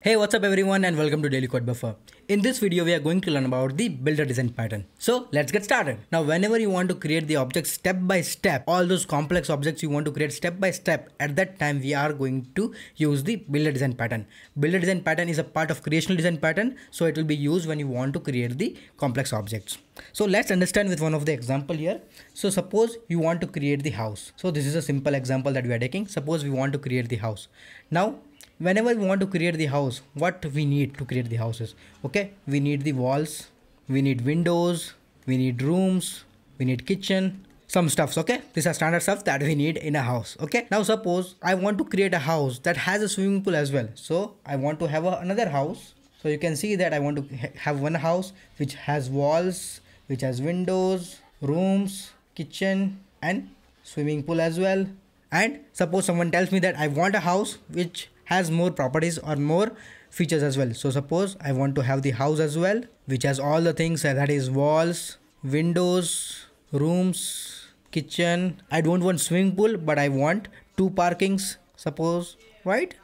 Hey what's up everyone and welcome to Daily Code Buffer. In this video we are going to learn about the builder design pattern. So let's get started. Now whenever you want to create the objects step by step, all those complex objects you want to create step by step, at that time we are going to use the builder design pattern. Builder design pattern is a part of creational design pattern so it will be used when you want to create the complex objects. So let's understand with one of the example here. So suppose you want to create the house. So this is a simple example that we are taking. Suppose we want to create the house. Now whenever we want to create the house what we need to create the houses okay? We need the walls we need windows we need rooms we need kitchen some stuffs okay? These are standard stuff that we need in a house okay? Now suppose i want to create a house that has a swimming pool as well. So i want to have a, another house. So you can see that i want to ha have one house which has walls which has windows rooms kitchen and swimming pool as well. And suppose someone tells me that i want a house which has more properties or more features as well. So suppose i want to have the house as well which has all the things uh, that is walls windows rooms kitchen. I don't want swimming pool but i want two parkings suppose right?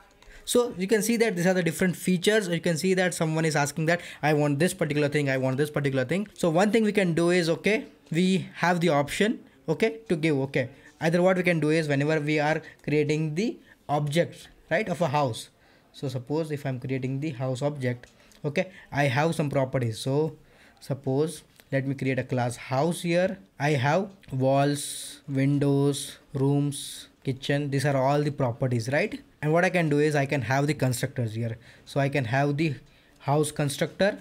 So you can see that these are the different features. You can see that someone is asking that i want this particular thing i want this particular thing. So one thing we can do is okay we have the option okay to give okay. Either what we can do is whenever we are creating the object right of a house. So suppose if i'm creating the house object okay i have some properties. So suppose let me create a class house here. I have walls windows rooms kitchen. These are all the properties right? And what i can do is i can have the constructors here. So i can have the house constructor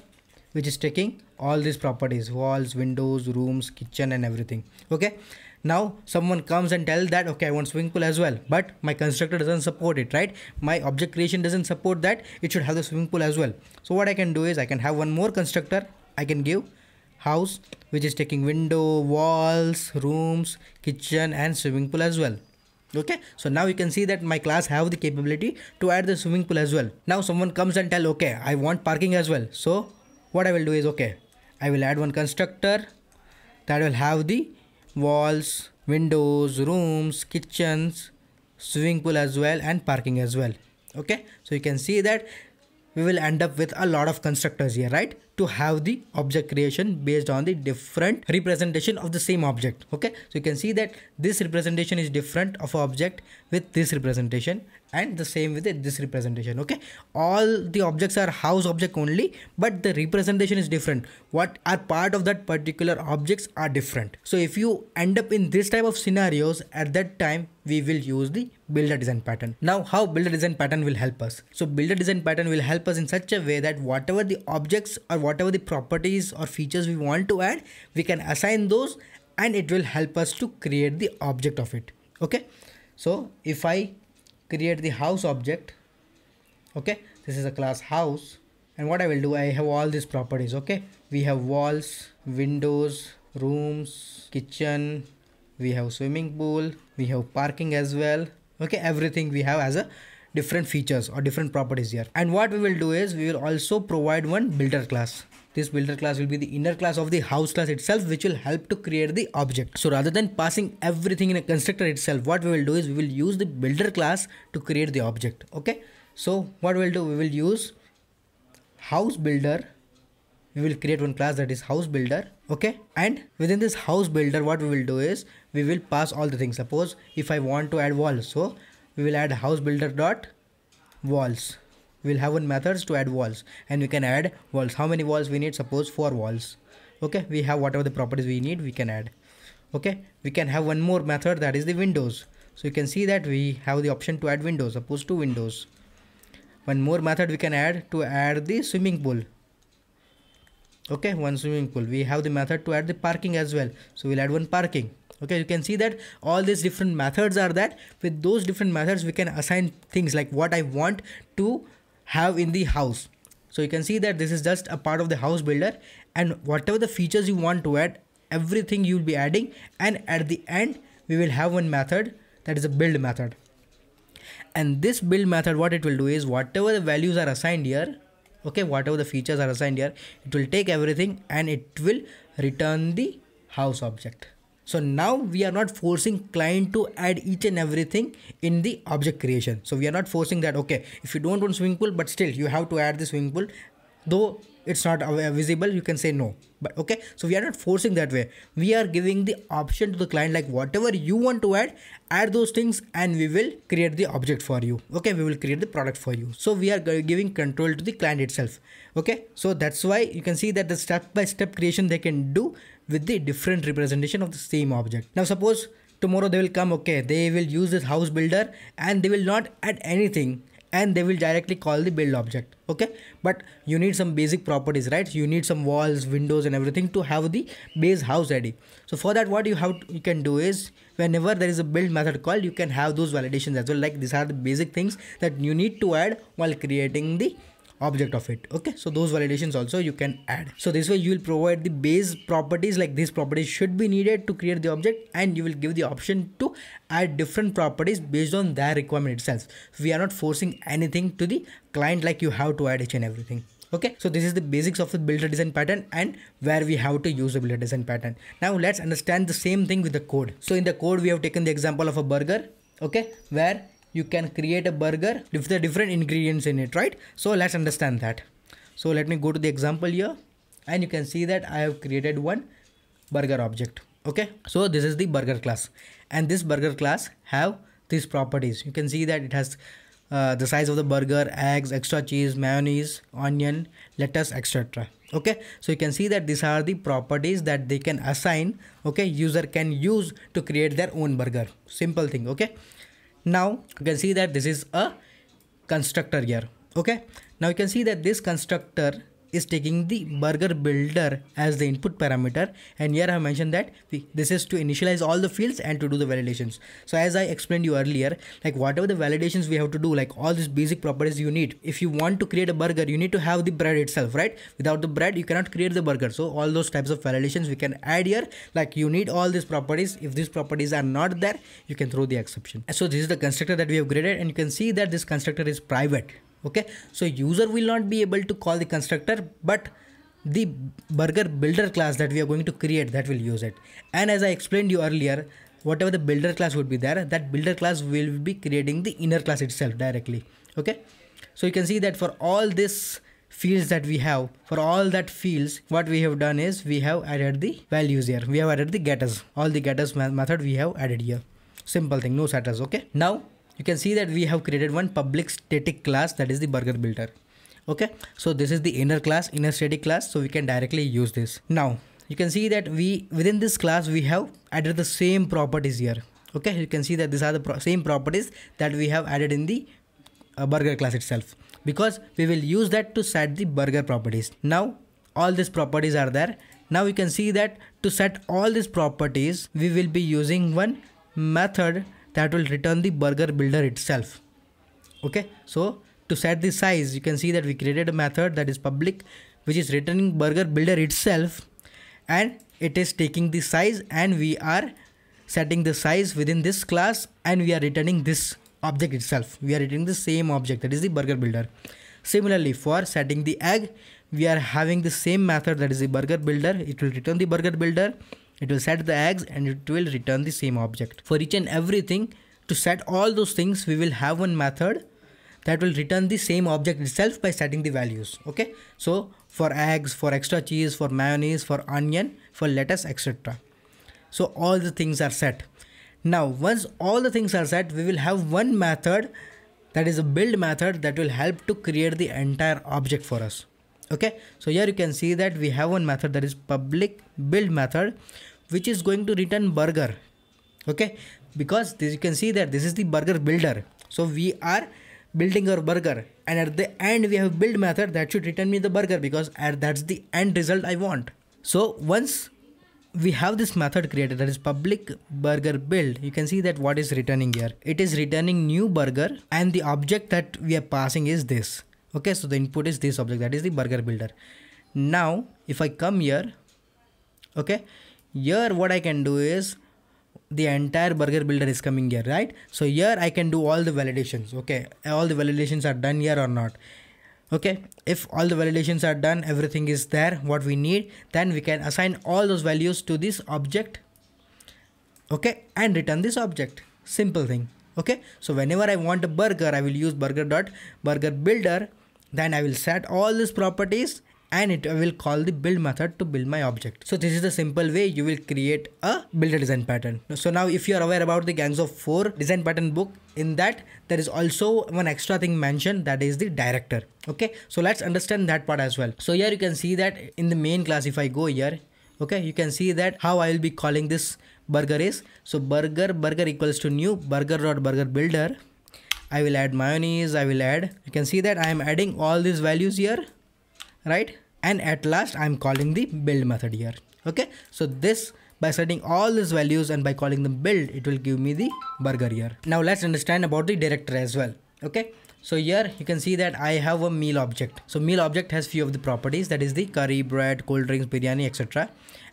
which is taking all these properties walls windows rooms kitchen and everything okay now someone comes and tell that okay i want swimming pool as well. But my constructor doesn't support it right? My object creation doesn't support that. It should have the swimming pool as well. So what i can do is i can have one more constructor. I can give house which is taking window walls rooms kitchen and swimming pool as well. Okay? So now you can see that my class have the capability to add the swimming pool as well. Now someone comes and tell okay i want parking as well. So what i will do is okay i will add one constructor. That will have the walls, windows, rooms, kitchens, swimming pool as well and parking as well. Okay, so you can see that we will end up with a lot of constructors here, right? To have the object creation based on the different representation of the same object. Okay, so you can see that this representation is different of object with this representation and the same with this representation. Okay? All the objects are house object only but the representation is different. What are part of that particular objects are different. So if you end up in this type of scenarios at that time we will use the builder design pattern. Now how builder design pattern will help us? So builder design pattern will help us in such a way that whatever the objects or whatever the properties or features we want to add we can assign those and it will help us to create the object of it. Okay? So if i create the house object okay? This is a class house. And what I will do I have all these properties okay? We have walls windows rooms kitchen. We have swimming pool. We have parking as well. Okay? Everything we have as a different features or different properties here. And what we will do is we will also provide one builder class. This builder class will be the inner class of the house class itself which will help to create the object. So rather than passing everything in a constructor itself what we will do is we will use the builder class to create the object. Okay? So what we'll do we will use house builder. We will create one class that is house builder. Okay? And within this house builder what we will do is we will pass all the things. Suppose if i want to add walls so we will add house builder dot walls. We'll have one methods to add walls. And we can add walls. How many walls we need? Suppose four walls. Okay? We have whatever the properties we need we can add. Okay? We can have one more method that is the windows. So you can see that we have the option to add windows suppose two windows. One more method we can add to add the swimming pool. Okay? One swimming pool. We have the method to add the parking as well. So we'll add one parking okay you can see that all these different methods are that. With those different methods we can assign things like what i want to have in the house. So you can see that this is just a part of the house builder and whatever the features you want to add everything you will be adding. And at the end we will have one method that is a build method. And this build method what it will do is whatever the values are assigned here okay whatever the features are assigned here it will take everything and it will return the house object so now we are not forcing client to add each and everything in the object creation. So we are not forcing that okay if you don't want swimming pool but still you have to add the swimming pool though it's not visible you can say no. But okay so we are not forcing that way. We are giving the option to the client like whatever you want to add add those things and we will create the object for you. Okay we will create the product for you. So we are giving control to the client itself. Okay so that's why you can see that the step by step creation they can do with the different representation of the same object. Now suppose tomorrow they will come okay they will use this house builder and they will not add anything and they will directly call the build object okay? But you need some basic properties right? You need some walls windows and everything to have the base house ready. So for that what you have to, you can do is whenever there is a build method called you can have those validations as well. Like these are the basic things that you need to add while creating the object of it. Okay so those validations also you can add. So this way you will provide the base properties like these properties should be needed to create the object and you will give the option to add different properties based on their requirement itself. We are not forcing anything to the client like you have to add each and everything. Okay so this is the basics of the builder design pattern and where we have to use the builder design pattern. Now let's understand the same thing with the code. So in the code we have taken the example of a burger okay where you can create a burger with the different ingredients in it right? So let's understand that. So let me go to the example here. And you can see that i have created one burger object okay? So this is the burger class. And this burger class have these properties. You can see that it has uh, the size of the burger eggs extra cheese mayonnaise onion lettuce etc okay? So you can see that these are the properties that they can assign okay? User can use to create their own burger. Simple thing okay now you can see that this is a constructor here. Okay? Now you can see that this constructor is taking the burger builder as the input parameter and here I have mentioned that we, this is to initialize all the fields and to do the validations. So as I explained you earlier, like whatever the validations we have to do, like all these basic properties you need. If you want to create a burger, you need to have the bread itself, right? Without the bread, you cannot create the burger. So all those types of validations we can add here, like you need all these properties. If these properties are not there, you can throw the exception. So this is the constructor that we have created and you can see that this constructor is private okay? So user will not be able to call the constructor but the burger builder class that we are going to create that will use it. And as i explained you earlier whatever the builder class would be there that builder class will be creating the inner class itself directly. Okay? So you can see that for all this fields that we have for all that fields what we have done is we have added the values here. We have added the getters. All the getters method we have added here. Simple thing no setters okay? Now you can see that we have created one public static class that is the burger builder. Okay? So this is the inner class inner static class. So we can directly use this. Now you can see that we within this class we have added the same properties here. Okay? You can see that these are the pro same properties that we have added in the uh, burger class itself. Because we will use that to set the burger properties. Now all these properties are there. Now you can see that to set all these properties we will be using one method that will return the burger builder itself. Okay? So to set the size you can see that we created a method that is public which is returning burger builder itself and it is taking the size and we are setting the size within this class and we are returning this object itself. We are returning the same object that is the burger builder. Similarly for setting the egg we are having the same method that is the burger builder. It will return the burger builder it will set the eggs and it will return the same object. For each and everything to set all those things we will have one method that will return the same object itself by setting the values okay? So for eggs for extra cheese for mayonnaise for onion for lettuce etc so all the things are set. Now once all the things are set we will have one method that is a build method that will help to create the entire object for us okay? So here you can see that we have one method that is public build method which is going to return burger. Okay? Because this, you can see that this is the burger builder. So we are building our burger and at the end we have build method that should return me the burger because that's the end result i want. So once we have this method created that is public burger build you can see that what is returning here. It is returning new burger and the object that we are passing is this okay so the input is this object that is the burger builder. Now if i come here okay here what i can do is the entire burger builder is coming here right? So here i can do all the validations okay all the validations are done here or not okay? If all the validations are done everything is there what we need then we can assign all those values to this object okay and return this object. Simple thing okay? So whenever i want a burger i will use burger dot burger builder then i will set all these properties and it will call the build method to build my object. So this is the simple way you will create a builder design pattern. So now if you are aware about the Gangs of 4 design pattern book, in that there is also one extra thing mentioned that is the director. Okay, so let's understand that part as well. So here you can see that in the main class if I go here, okay, you can see that how I will be calling this burger is. So burger burger equals to new burger dot burger builder. I will add mayonnaise, I will add, you can see that I am adding all these values here, right? and at last I'm calling the build method here. Okay, so this by setting all these values and by calling them build, it will give me the burger here. Now let's understand about the director as well. Okay, so here you can see that I have a meal object. So meal object has few of the properties that is the curry, bread, cold drinks, biryani, etc.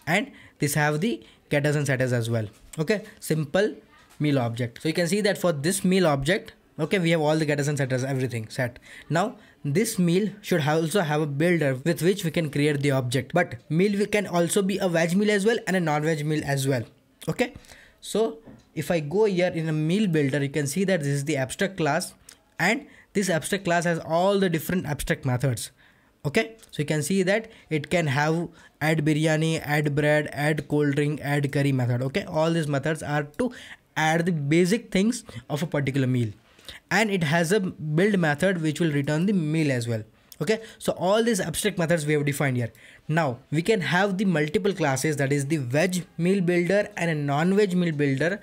And this have the getters and setters as well. Okay, simple meal object. So you can see that for this meal object, okay we have all the getters and setters everything set. Now this meal should also have a builder with which we can create the object. But meal we can also be a veg meal as well and a non-veg meal as well. Okay? So if i go here in a meal builder you can see that this is the abstract class. And this abstract class has all the different abstract methods. Okay? So you can see that it can have add biryani add bread add cold drink add curry method. Okay? All these methods are to add the basic things of a particular meal and it has a build method which will return the meal as well. Okay? So all these abstract methods we have defined here. Now we can have the multiple classes that is the veg meal builder and a non-veg meal builder.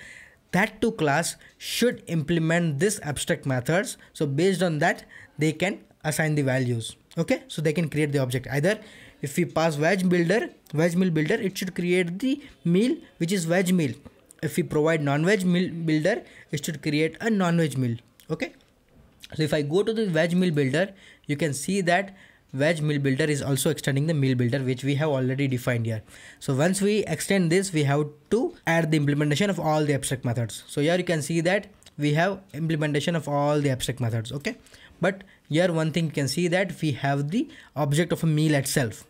That two class should implement this abstract methods. So based on that they can assign the values. Okay? So they can create the object. Either if we pass veg builder veg meal builder it should create the meal which is veg meal if we provide non-veg meal builder it should create a non-veg meal okay? So if i go to the veg meal builder you can see that veg meal builder is also extending the meal builder which we have already defined here. So once we extend this we have to add the implementation of all the abstract methods. So here you can see that we have implementation of all the abstract methods okay? But here one thing you can see that we have the object of a meal itself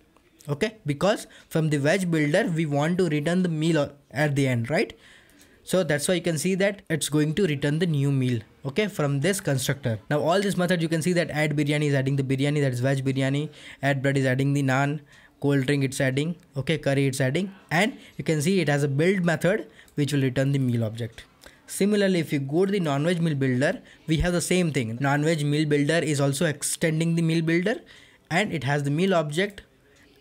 okay? Because from the veg builder we want to return the meal at the end right so that's why you can see that it's going to return the new meal okay from this constructor. Now all this method you can see that add biryani is adding the biryani that is veg biryani. Add bread is adding the naan. Cold drink it's adding okay curry it's adding. And you can see it has a build method which will return the meal object. Similarly if you go to the non-veg meal builder we have the same thing. Non-veg meal builder is also extending the meal builder and it has the meal object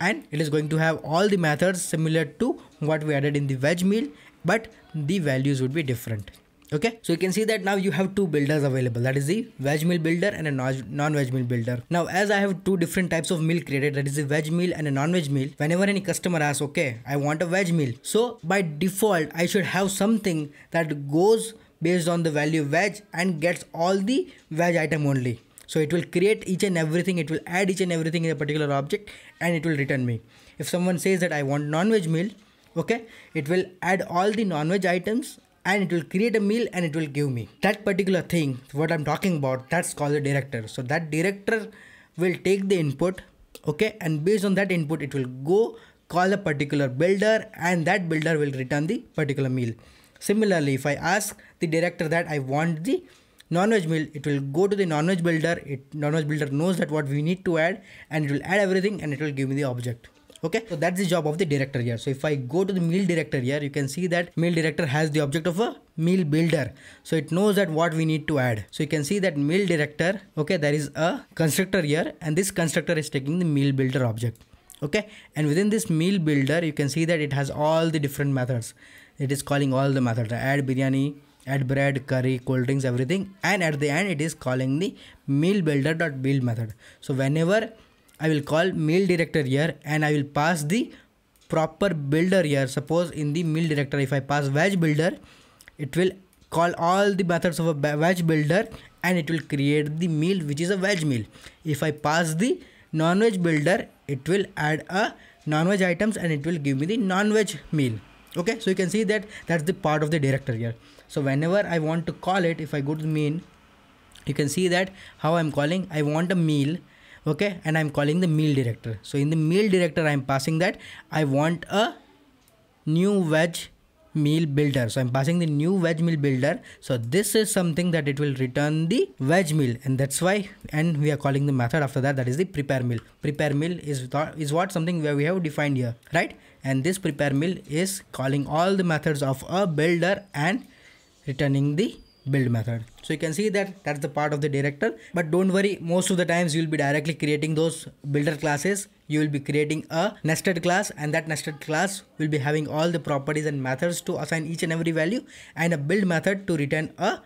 and it is going to have all the methods similar to what we added in the veg meal but the values would be different. Okay? So you can see that now you have two builders available. That is the veg meal builder and a non-veg meal builder. Now as i have two different types of meal created that is a veg meal and a non-veg meal whenever any customer asks okay i want a veg meal so by default i should have something that goes based on the value veg and gets all the veg item only. So it will create each and everything it will add each and everything in a particular object and it will return me. If someone says that i want non-veg meal okay? It will add all the non-veg items and it will create a meal and it will give me. That particular thing what i'm talking about that's called a director. So that director will take the input okay? And based on that input it will go call a particular builder and that builder will return the particular meal. Similarly if i ask the director that i want the non-veg meal it will go to the non-veg builder. It non-veg builder knows that what we need to add and it will add everything and it will give me the object okay? So that's the job of the director here. So if i go to the meal director here you can see that meal director has the object of a meal builder. So it knows that what we need to add. So you can see that meal director okay there is a constructor here and this constructor is taking the meal builder object. Okay? And within this meal builder you can see that it has all the different methods. It is calling all the methods. Add biryani add bread curry cold drinks everything. And at the end it is calling the meal builder dot build method. So whenever I will call meal director here and I will pass the proper builder here. Suppose in the meal director, if I pass veg builder, it will call all the methods of a veg builder and it will create the meal which is a veg meal. If I pass the non-veg builder, it will add a non-veg items and it will give me the non-veg meal. Okay, so you can see that that's the part of the director here. So whenever I want to call it, if I go to the main, you can see that how I'm calling, I want a meal okay and i'm calling the meal director so in the meal director i'm passing that i want a new veg meal builder. So I'm passing the new veg meal builder. So this is something that it will return the veg meal and that's why and we are calling the method after that that is the prepare meal. Prepare meal is, is what something where we have defined here, right? And this prepare meal is calling all the methods of a builder and returning the build method. So you can see that that's the part of the director. But don't worry most of the times you'll be directly creating those builder classes. You will be creating a nested class and that nested class will be having all the properties and methods to assign each and every value and a build method to return a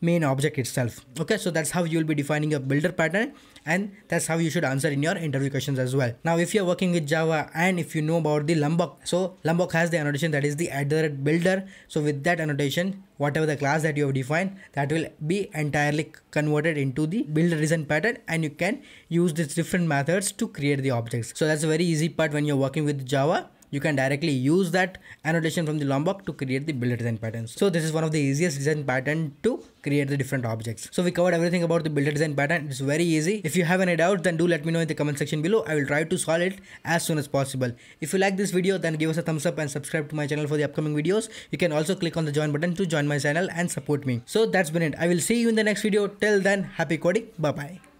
main object itself. Okay so that's how you will be defining your builder pattern and that's how you should answer in your interview questions as well. Now if you're working with java and if you know about the lombok so lombok has the annotation that is the adder builder. So with that annotation whatever the class that you have defined that will be entirely converted into the builder design pattern. And you can use these different methods to create the objects. So that's a very easy part when you're working with java you can directly use that annotation from the Lombok to create the builder design patterns. So this is one of the easiest design pattern to create the different objects. So we covered everything about the builder design pattern. It's very easy. If you have any doubts, then do let me know in the comment section below. I will try to solve it as soon as possible. If you like this video, then give us a thumbs up and subscribe to my channel for the upcoming videos. You can also click on the join button to join my channel and support me. So that's been it. I will see you in the next video. Till then, happy coding. Bye bye.